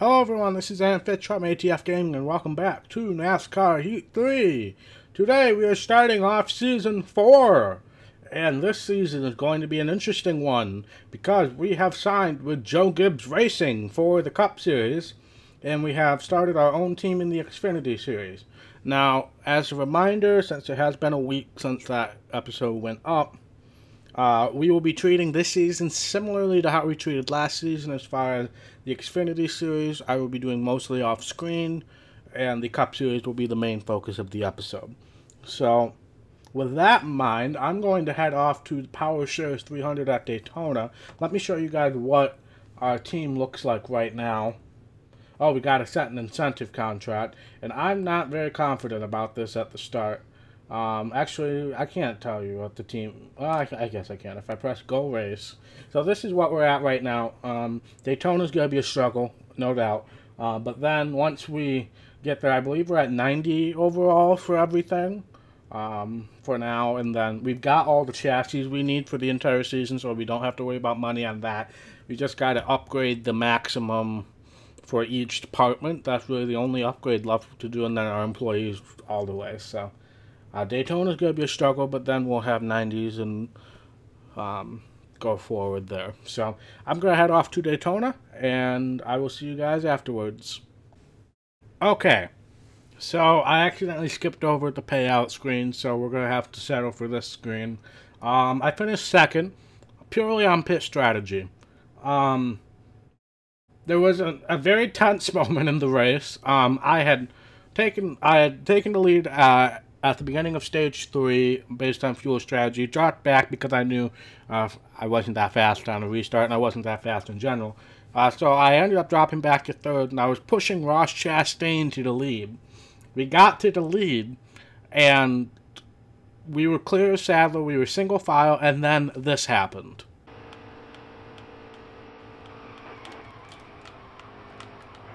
Hello everyone, this is Amphitrite from ATF Gaming and welcome back to NASCAR Heat 3. Today we are starting off Season 4. And this season is going to be an interesting one because we have signed with Joe Gibbs Racing for the Cup Series and we have started our own team in the Xfinity Series. Now, as a reminder, since it has been a week since that episode went up, uh, we will be treating this season similarly to how we treated last season as far as the Xfinity Series. I will be doing mostly off screen, and the Cup Series will be the main focus of the episode. So, with that in mind, I'm going to head off to Power Shares 300 at Daytona. Let me show you guys what our team looks like right now. Oh, we got to set an incentive contract, and I'm not very confident about this at the start. Um, actually, I can't tell you what the team. Well, I, I, guess I can if I press go race. So this is what we're at right now. Um, Daytona's gonna be a struggle, no doubt. Uh, but then once we get there, I believe we're at 90 overall for everything. Um, for now, and then we've got all the chassis we need for the entire season, so we don't have to worry about money on that. We just got to upgrade the maximum for each department. That's really the only upgrade left to do, and then our employees all the way. So. Uh, Daytona is going to be a struggle, but then we'll have 90s and um, go forward there. So I'm going to head off to Daytona, and I will see you guys afterwards. Okay, so I accidentally skipped over the payout screen, so we're going to have to settle for this screen. Um, I finished second, purely on pit strategy. Um, there was a, a very tense moment in the race. Um, I had taken I had taken the lead uh, at the beginning of stage three, based on fuel strategy, dropped back because I knew uh, I wasn't that fast on the restart and I wasn't that fast in general. Uh, so I ended up dropping back to third and I was pushing Ross Chastain to the lead. We got to the lead and we were clear of Sadler, we were single file, and then this happened.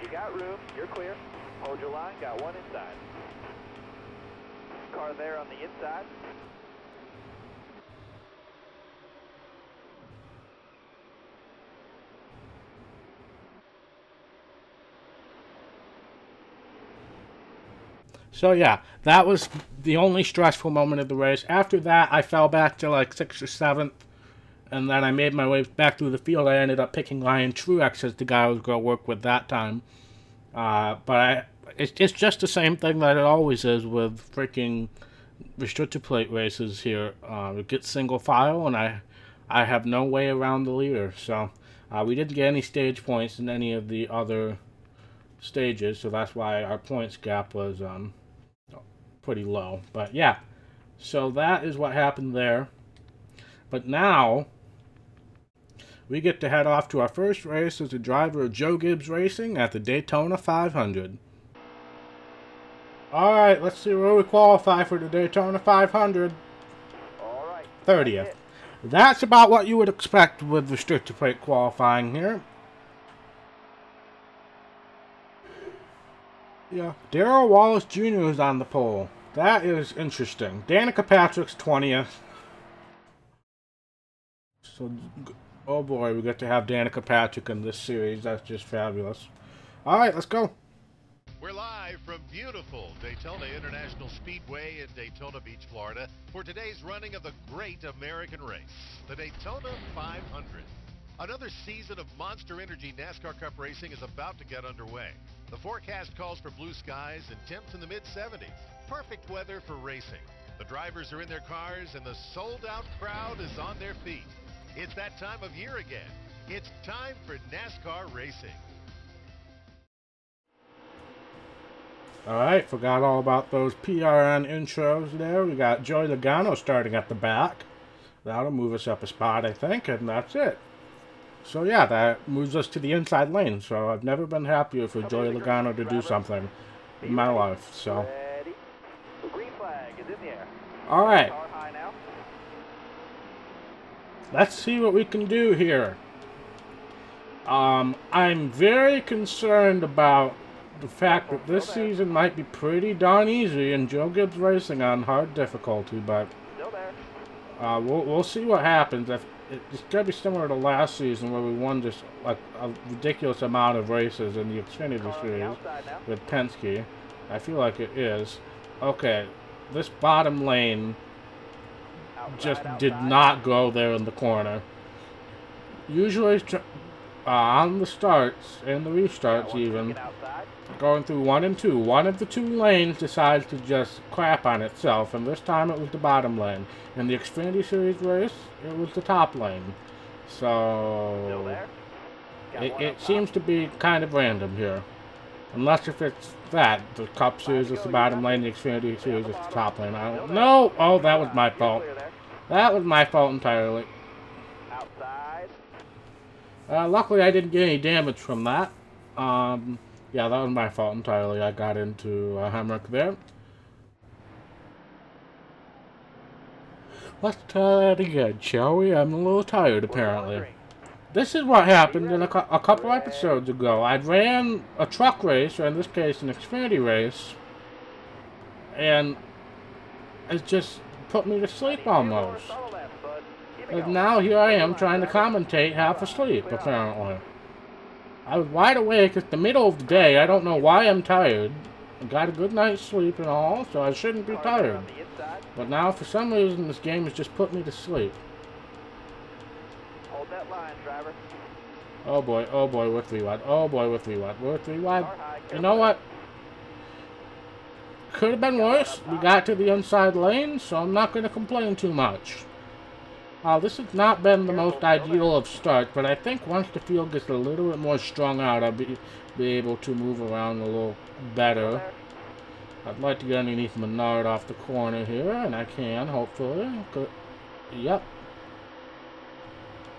You got room, you're clear. Hold your line, got one inside car there on the inside. So yeah, that was the only stressful moment of the race. After that, I fell back to like sixth or seventh, and then I made my way back through the field. I ended up picking Ryan Truex as the guy I was going to work with that time. Uh, but I it's, it's just the same thing that it always is with freaking restricted plate races here. Uh, it gets single file, and I I have no way around the leader. So uh, we didn't get any stage points in any of the other stages, so that's why our points gap was um, pretty low. But yeah, so that is what happened there. But now we get to head off to our first race as a driver of Joe Gibbs Racing at the Daytona 500. Alright, let's see where we qualify for the Daytona 500. Alright. 30th. That's about what you would expect with restricted plate qualifying here. Yeah. Darrell Wallace Jr. is on the pole. That is interesting. Danica Patrick's 20th. So, oh boy, we get to have Danica Patrick in this series. That's just fabulous. Alright, let's go. Live from beautiful Daytona International Speedway in Daytona Beach, Florida, for today's running of the great American race, the Daytona 500. Another season of Monster Energy NASCAR Cup racing is about to get underway. The forecast calls for blue skies and temps in the mid-70s. Perfect weather for racing. The drivers are in their cars and the sold-out crowd is on their feet. It's that time of year again. It's time for NASCAR racing. Alright, forgot all about those PRN intros there. We got Joey Logano starting at the back. That'll move us up a spot, I think, and that's it. So yeah, that moves us to the inside lane. So I've never been happier for Joey Logano to do something in my life. So. Alright. Let's see what we can do here. Um, I'm very concerned about the fact that this season might be pretty darn easy and Joe Gibbs Racing on hard difficulty, but uh, we'll, we'll see what happens. If it's gonna be similar to last season where we won just like a ridiculous amount of races in the Xfinity Series with Penske. I feel like it is. Okay, this bottom lane just did not go there in the corner. Usually, uh, on the starts and the restarts, even. Going through one and two, one of the two lanes decides to just crap on itself, and this time it was the bottom lane. In the Xfinity Series race, it was the top lane. So. It, it seems to be kind of random here. Unless if it's that, the Cup Series is the bottom lane, the Xfinity Series is the top lane. I don't know. Oh, that was my fault. That was my fault entirely. Uh, luckily, I didn't get any damage from that. Um, yeah, that was my fault entirely. I got into uh, a hammock there. Let's try that again, shall we? I'm a little tired, apparently. This is what happened in a, a couple episodes ago. I ran a truck race, or in this case, an Xfinity race, and it just put me to sleep almost. subtle laps, bud. Keep it And now here I am trying to commentate half asleep, apparently. I was wide awake. It's the middle of the day. I don't know why I'm tired. I got a good night's sleep and all, so I shouldn't be tired. on the inside. But now, for some reason, this game has just put me to sleep. Hold that line, driver. Oh boy, oh boy, we're three wide. Oh boy, we're three wide. We're three wide. You know what? Could have been worse. We got to the inside lane, so I'm not going to complain too much. Uh, this has not been the most ideal of starts, but I think once the field gets a little bit more strung out, I'll be, be able to move around a little better. I'd like to get underneath Menard off the corner here, and I can, hopefully. Good. Yep.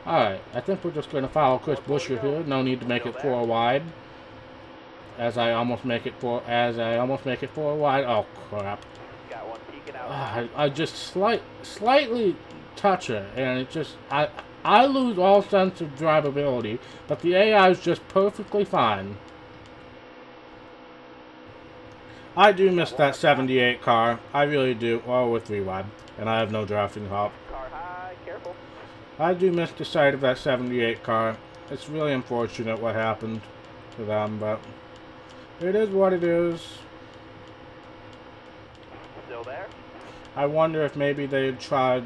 Alright, I think we're just going to follow Chris Buescher here. No need to make it four wide. As I almost make it four, as I almost make it four wide. Oh, crap. Got one peeking out. Ah, I, I just slight, slightly touch it, and it just, I, I lose all sense of drivability, but the AI is just perfectly fine. I do miss that 78 car. I really do. Oh, with three wide, and I have no drafting help. Car high. Careful. I do miss the sight of that 78 car. It's really unfortunate what happened to them, but it is what it is. Still there. I wonder if maybe they had tried,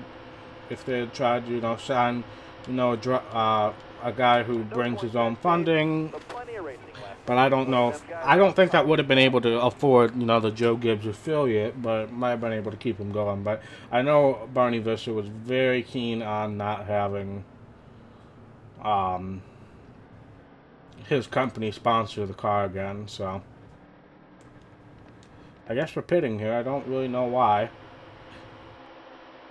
if they tried, you know, sign, you know, uh, a guy who brings his own funding. But I don't know if I don't think that would have been able to afford, you know, the Joe Gibbs affiliate, but might have been able to keep him going. But I know Barney Visser was very keen on not having, um, his company sponsor the car again. So I guess we're pitting here. I don't really know why.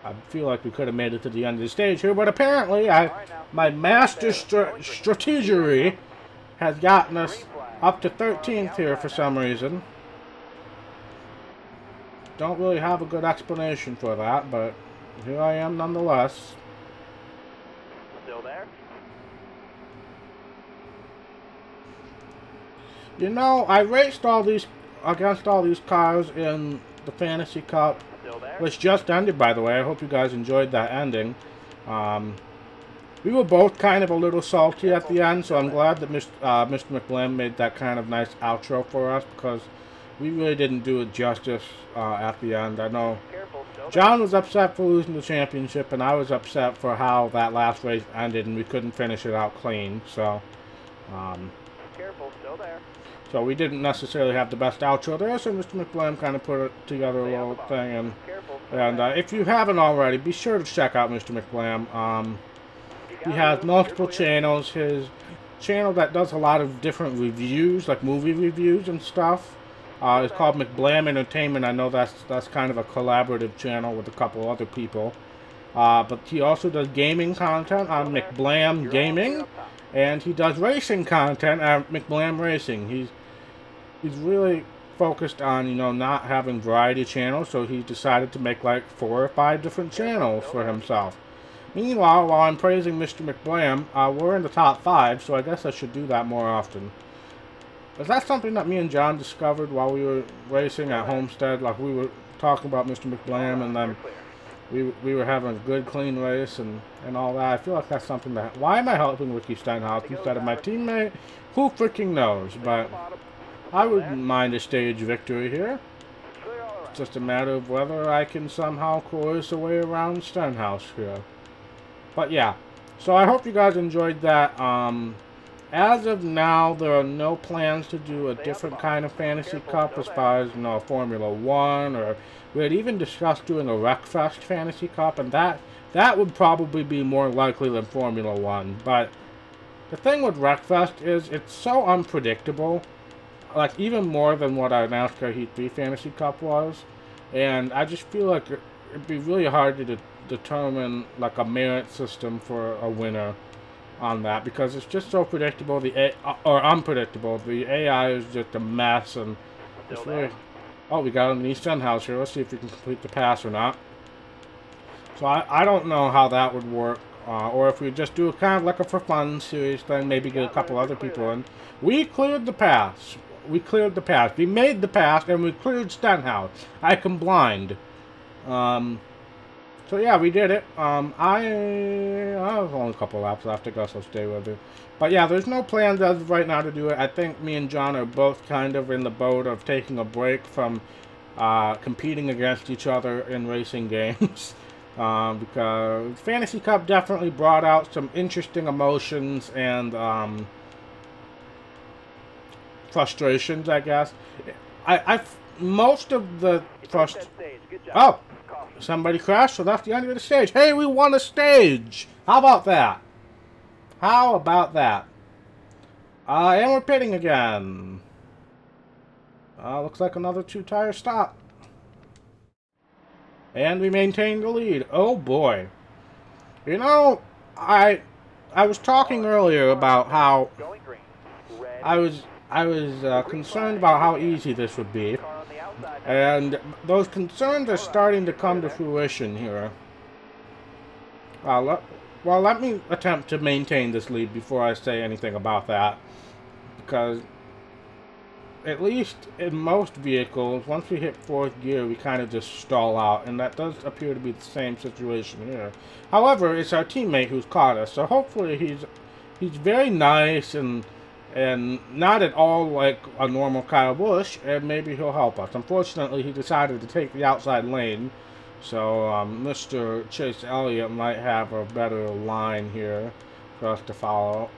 I feel like we could have made it to the end of the stage here, but apparently I, All right now. my master stra- strategery has gotten us up to Car on the 13th here for some reason. Don't really have a good explanation for that, but here I am nonetheless. Still there. You know, I raced all these against all these cars in the Fantasy Cup. Which just ended, by the way. I hope you guys enjoyed that ending. Um, we were both kind of a little salty at the end, so I'm glad that Mr. Uh, Mr. McBlim made that kind of nice outro for us because we really didn't do it justice uh, at the end. I know. John was upset for losing the championship, and I was upset for how that last race ended, and we couldn't finish it out clean. So, um, Careful. Still there. So we didn't necessarily have the best outro there. So Mr. McBlam kind of put it together a little thing, and and uh, if you haven't already, be sure to check out Mr. McBlam. Um, he has multiple channels. His channel that does a lot of different reviews, like movie reviews and stuff. Uh, it's called McBlam Entertainment. I know that's that's kind of a collaborative channel with a couple other people. Uh, but he also does gaming content on McBlam Gaming, clear up top. and he does racing content at McBlam Racing. He's he's really focused on you know not having variety channels, so he decided to make like four or five different channels for himself. Meanwhile, while I'm praising Mr. McBlam, uh, we're in the top five, so I guess I should do that more often. Is that something that me and John discovered while we were racing at Homestead? Like we were talking about Mr. McBlam, and then we we were having a good, clean race and and all that. I feel like that's something that. Why am I helping Ricky Stenhouse instead of my teammate? Who freaking knows? But I wouldn't mind a stage victory here. It's just a matter of whether I can somehow coerce a way around Stenhouse here. But yeah, so I hope you guys enjoyed that. Um, as of now, there are no plans to do a different kind of fantasy cup as far as you know Formula One, or we had even discussed doing a Wreckfest fantasy cup, and that that would probably be more likely than Formula One. But the thing with Wreckfest is it's so unpredictable, like even more than what our NASCAR Heat 3 Fantasy Cup was. And I just feel like it- it'd be really hard to de- determine like a merit system for a winner on that because it's just so predictable. The a- or unpredictable. The AI is just a mess, and it's really. Oh, we got an Stenhouse here. Let's see if we can complete the pass or not. So I, I don't know how that would work, uh, or if we just do a kind of like a for fun series thing, maybe get a couple other people in. We cleared the pass. We cleared the pass. We made the pass, and we cleared Stenhouse. I can blind. Um, so yeah, we did it. Um, I, I have only a couple laps left to go, so stay with it. But yeah, there's no plans as of right now to do it. I think me and John are both kind of in the boat of taking a break from uh, competing against each other in racing games. um, because Fantasy Cup definitely brought out some interesting emotions and um, frustrations, I guess. I, I most of the frust. Oh, Somebody crashed, so that's the end of the stage. Hey, we won a stage! How about that? How about that? Uh, and we're pitting again. Uh, looks like another two-tire stop. And we maintain the lead. Oh boy. You know, I I was talking earlier about how Going green. Red. I was I was uh, concerned about how easy this would be. And those concerns are starting to come to fruition here. Uh, let, well, let me attempt to maintain this lead before I say anything about that. Because, at least in most vehicles, once we hit fourth gear, we kind of just stall out. And that does appear to be the same situation here. However, it's our teammate who's caught us. So hopefully he's, he's very nice and and not at all like a normal Kyle Busch, and maybe he'll help us. Unfortunately, he decided to take the outside lane, so um, Mr. Chase Elliott might have a better line here for us to follow.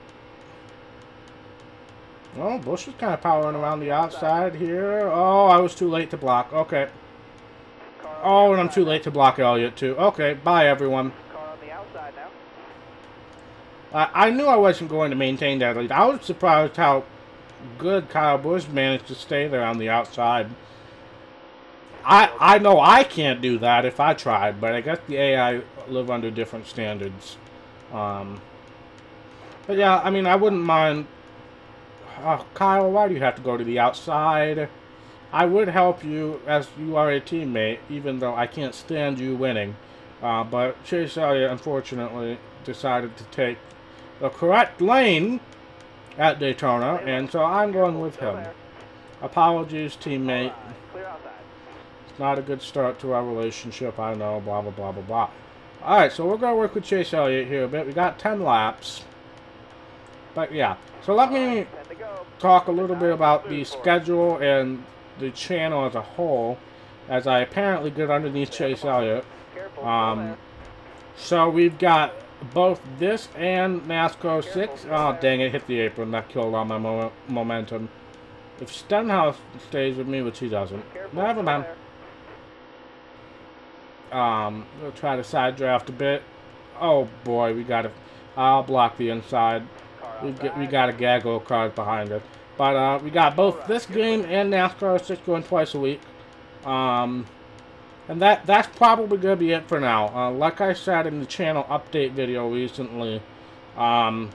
Oh, Busch is kind of powering around the outside here. Oh, I was too late to block. Okay. Oh, and I'm too late to block Elliott, too. Okay, bye, everyone. now. Car on the outside now. I, I knew I wasn't going to maintain that lead. I was surprised how good Kyle Busch managed to stay there on the outside. I I know I can't do that if I tried, but I guess the AI live under different standards. Um, but yeah, I mean, I wouldn't mind. Oh, Kyle, why do you have to go to the outside? I would help you as you are a teammate, even though I can't stand you winning. Uh, but Chase Elliott, unfortunately, decided to take the correct lane at Daytona, and so I'm going with him. Apologies, teammate. It's not a good start to our relationship, I know, blah, blah, blah, blah, blah. Alright, so we're going to work with Chase Elliott here a bit. We got 10 laps. But yeah, so let me talk a little bit about the schedule and the channel as a whole, as I apparently get underneath Chase Elliott. Um, so we've got both this and NASCAR 6. Oh, dang it, hit the apron. That killed all my mo- momentum. If Stenhouse stays with me, which he doesn't, Careful. never mind. Um, we'll try to side draft a bit. Oh boy, we got to. I'll block the inside. We get we got a gaggle of cars behind us. But uh, we got both this game and NASCAR 6 going twice a week. Um, and that that's probably gonna be it for now. Uh, like I said in the channel update video recently, um,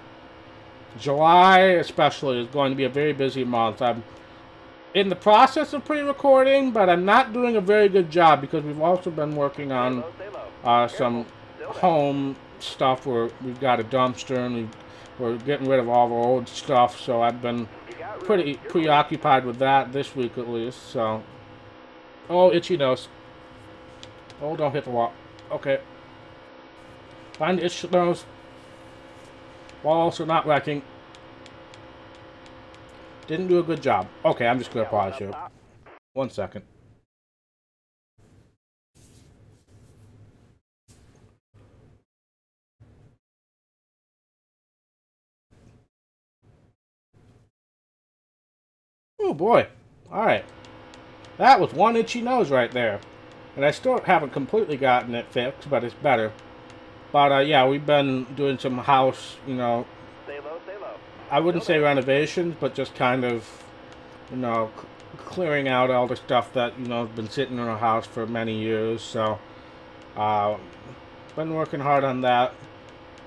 July especially is going to be a very busy month. I'm in the process of pre-recording, but I'm not doing a very good job because we've also been working on low, stay low. uh, some home stuff where we've got a dumpster and we, we're getting rid of all the old stuff. So I've been You got room. pretty preoccupied with that this week at least. So, oh, itchy nose. Oh, don't hit the wall. Okay. Find itch nose. While also not wrecking. Didn't do a good job. Okay, I'm just gonna Got pause here. One second. Oh boy. Alright. That was one itchy nose right there. And I still haven't completely gotten it fixed, but it's better. But uh, yeah, we've been doing some house, you know, Stay low, stay low. I wouldn't say renovations, but just kind of, you know, c- clearing out all the stuff that, you know, has been sitting in our house for many years. So, uh, been working hard on that.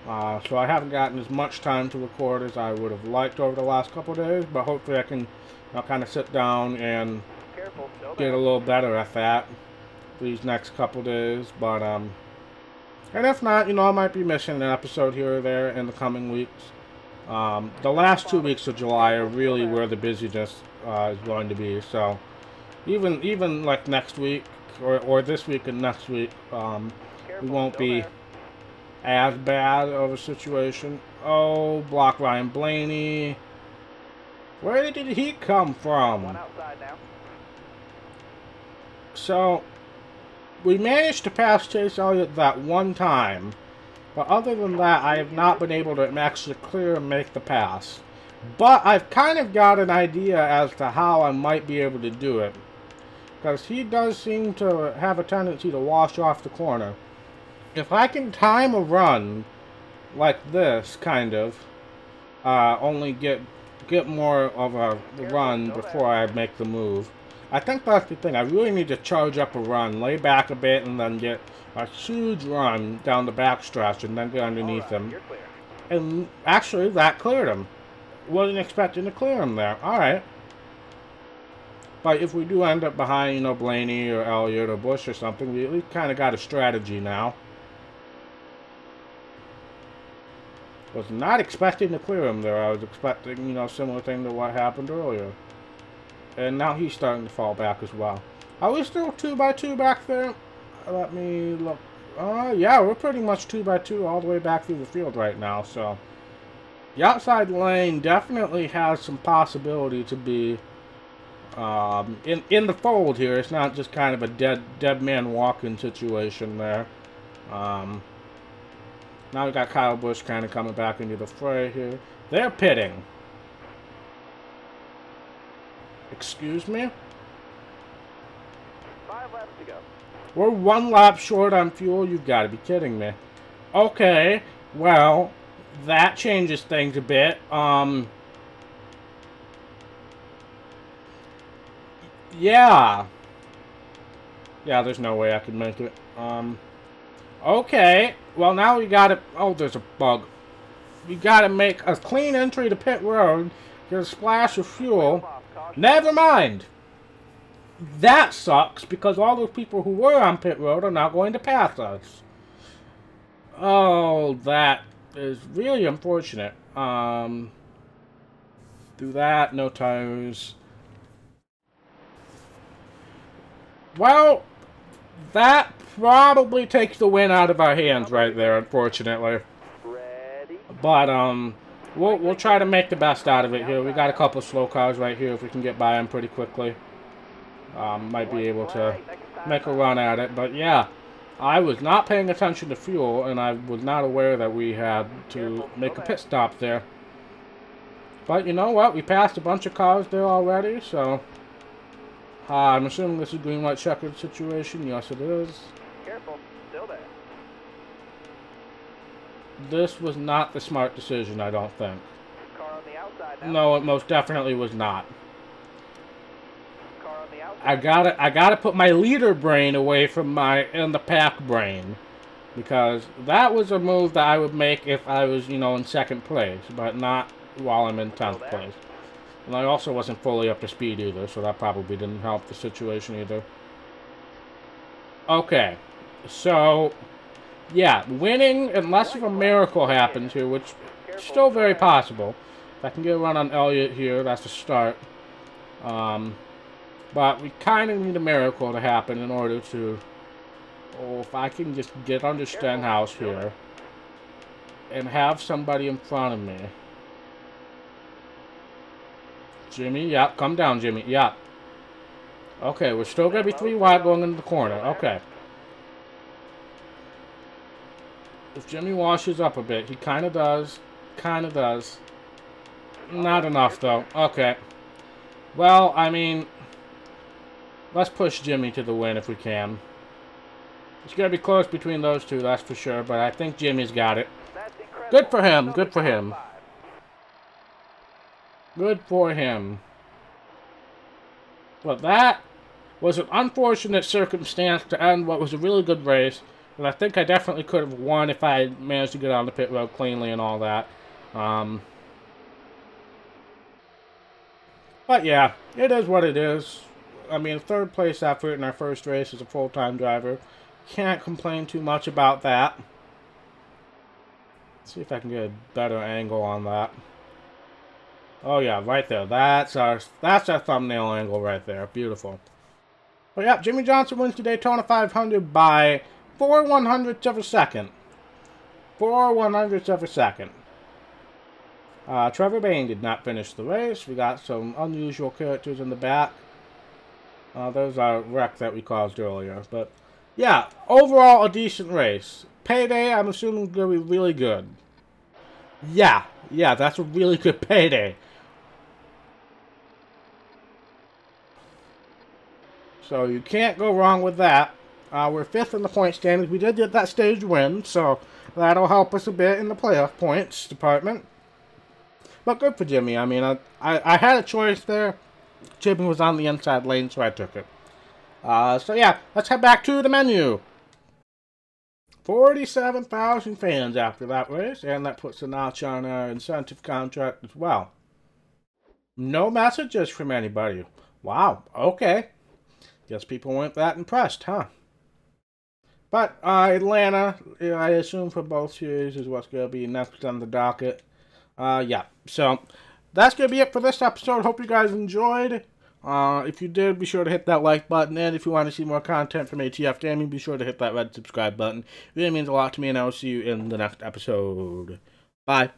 Uh, so I haven't gotten as much time to record as I would have liked over the last couple of days, but hopefully I can, you know, kind of sit down and Careful, get a little better at that these next couple days. But um, and if not, you know, I might be missing an episode here or there in the coming weeks. Um, the last two weeks of July are really where the busyness uh, is going to be. So even even like next week or or this week and next week, um, Careful, won't be- as bad of a situation. Oh, block Ryan Blaney. Where did he come from? One outside now. So, we managed to pass Chase Elliott that one time, but other than that, I have not been able to actually clear and make the pass. But I've kind of got an idea as to how I might be able to do it. Because he does seem to have a tendency to wash off the corner. If I can time a run like this, kind of, uh, only get get more of a run before I make the move. I think that's the thing. I really need to charge up a run, lay back a bit, and then get a huge run down the backstretch, and then get underneath All right, him. And actually, that cleared him. Wasn't expecting to clear him there. Alright. But if we do end up behind, you know, Blaney or Elliott or Busch or something, we at least kind of got a strategy now. Was not expecting to clear him there. I was expecting, you know, similar thing to what happened earlier. And now he's starting to fall back as well. Are we still 2 by 2 back there? Let me look. Uh, yeah, we're pretty much 2 by 2 all the way back through the field right now, so... The outside lane definitely has some possibility to be um, in in the fold here. It's not just kind of a dead dead man walking situation there. Um, now we got Kyle Busch kind of coming back into the fray here. They're pitting. Excuse me? Five laps to go. We're one lap short on fuel? You've got to be kidding me. Okay, well, that changes things a bit. Um, yeah. Yeah, there's no way I could make it. Um, okay, well, now we got to... Oh, there's a bug. We got to make a clean entry to pit road, get a splash of fuel. Never mind. That sucks because all those people who were on pit road are now going to pass us. Oh, that is really unfortunate. Um, do that, no tires. Well, that probably takes the win out of our hands right there, unfortunately. But um, we'll we'll try to make the best out of it here. We got a couple slow cars right here. If we can get by them pretty quickly, um, might be able to make a run at it. But yeah, I was not paying attention to fuel, and I was not aware that we had to make a pit stop there. But you know what? We passed a bunch of cars there already, so uh, I'm assuming this is green white checkered situation. Yes, it is. Careful. Still there. This was not the smart decision, I don't think. Car on the outside now. No, it most definitely was not. Car on the outside. I gotta I gotta put my leader brain away from my in the pack brain. Because that was a move that I would make if I was, you know, in second place, but not while I'm in tenth place. And I also wasn't fully up to speed either, so that probably didn't help the situation either. Okay. So yeah, winning unless if a miracle happens here, which Careful. Still very possible. If I can get a run on Elliott here, that's a start. Um, but we kind of need a miracle to happen in order to Oh, if I can just get under Stenhouse here and have somebody in front of me. Jimmie, yeah, come down, Jimmie, yeah. Okay, we're still going to be three wide going into the corner. Okay. If Jimmie washes up a bit, he kind of does. Kind of does. Not enough, though. Okay. Well, I mean, let's push Jimmie to the win if we can. It's going to be close between those two, that's for sure, but I think Jimmie's got it. Good for him, good for him. Good for him. But that was an unfortunate circumstance to end what was a really good race. And I think I definitely could have won if I had managed to get on the pit road cleanly and all that. Um, but yeah, it is what it is. I mean, third place effort in our first race as a full-time driver. Can't complain too much about that. Let's see if I can get a better angle on that. Oh yeah, right there. That's our that's our thumbnail angle right there. Beautiful. But yeah, Jimmie Johnson wins the Daytona 500 by 4 one hundredths of a second. 4 one hundredths of a second. Uh, Trevor Bayne did not finish the race. We got some unusual characters in the back. Uh, there's our wreck that we caused earlier. But yeah, overall a decent race. Payday, I'm assuming, going to be really good. Yeah, yeah, that's a really good payday. So you can't go wrong with that. Uh, we're fifth in the point standings. We did get that stage win, so that'll help us a bit in the playoff points department. But good for Jimmie. I mean, I, I, I had a choice there. Jimmie was on the inside lane, so I took it. Uh, so yeah, let's head back to the menu. 47,000 fans after that race, and that puts a notch on our incentive contract as well. No messages from anybody. Wow, okay. Guess people weren't that impressed, huh? But uh, Atlanta, I assume for both series, is what's going to be next on the docket. Uh, yeah, so that's going to be it for this episode. Hope you guys enjoyed. Uh, if you did, be sure to hit that like button. And if you want to see more content from ATF Gaming, be sure to hit that red subscribe button. It really means a lot to me, and I will see you in the next episode. Bye.